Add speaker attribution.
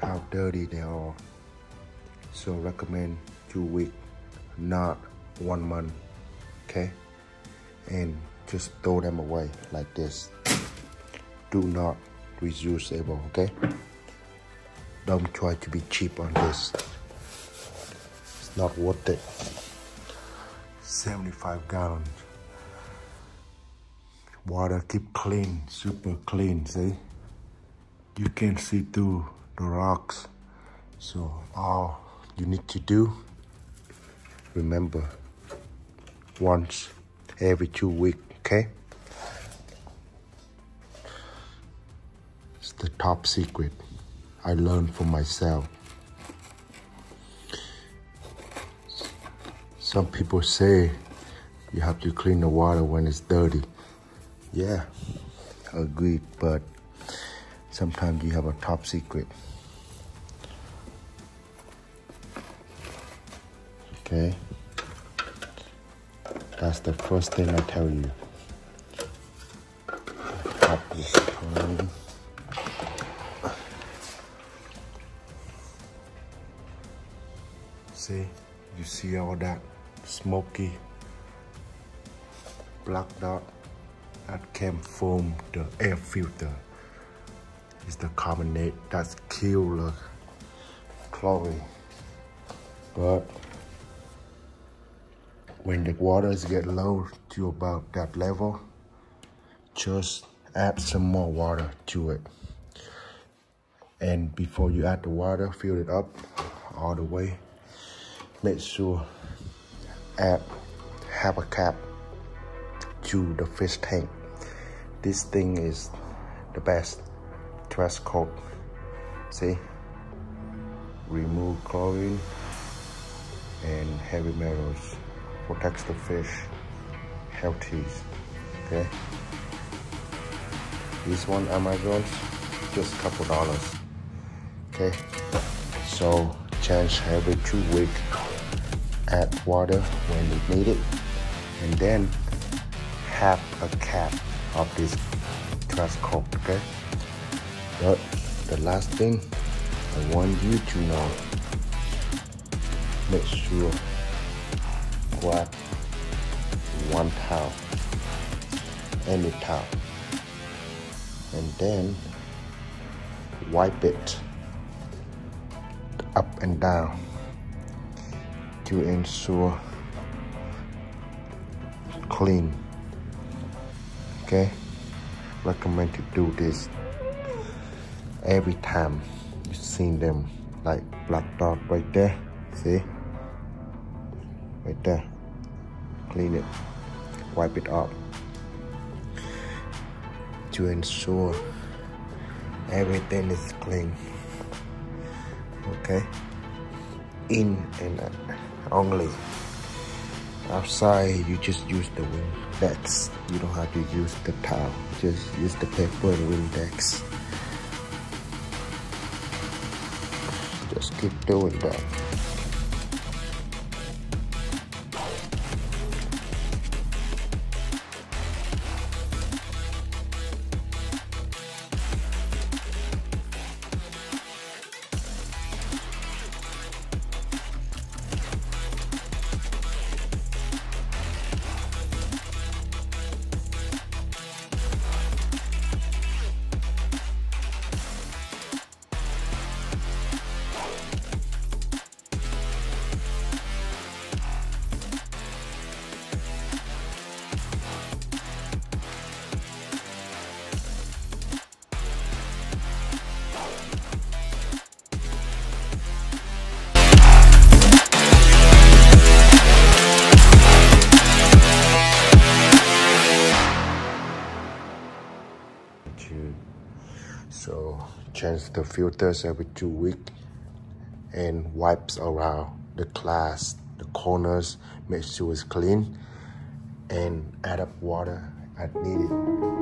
Speaker 1: how dirty they are. So recommend two week, not one month. Okay? And just throw them away like this. Do not reusable, okay? Don't try to be cheap on this. It's not worth it. 75 gallons. Water keep clean, super clean, see? You can see through the rocks. So all you need to do, remember, once every two weeks, okay? It's the top secret I learned for myself. Some people say you have to clean the water when it's dirty. Yeah, agreed, but sometimes you have a top secret. Okay, that's the first thing I tell you. See, you see all that smoky black dot that came from the air filter. It's the carbonate that's kill the uh, chlorine. But when the waters get low to about that level, just add some more water to it. And before you add the water, fill it up all the way. Make sure add half a cap to the fish tank. This thing is the best Stress Coat. See? Remove chlorine and heavy metals. Protects the fish healthy. Okay? This one Amazon just a couple dollars. Okay? So change every two weeks. Add water when you need it. And then have a cap of this Stress Coat, okay? But the last thing I want you to know, make sure grab one towel, any towel, and then wipe it up and down to ensure clean. Okay? Recommend to do this every time you see them like black dot right there see? Right there. Clean it. Wipe it up. To ensure everything is clean. Okay? In and only. Outside you just use the Windex. You don't have to use the towel. Just use the paper and Windex keep doing that change the filters every two weeks and wipes around the glass, the corners, make sure it's clean and add up water as needed.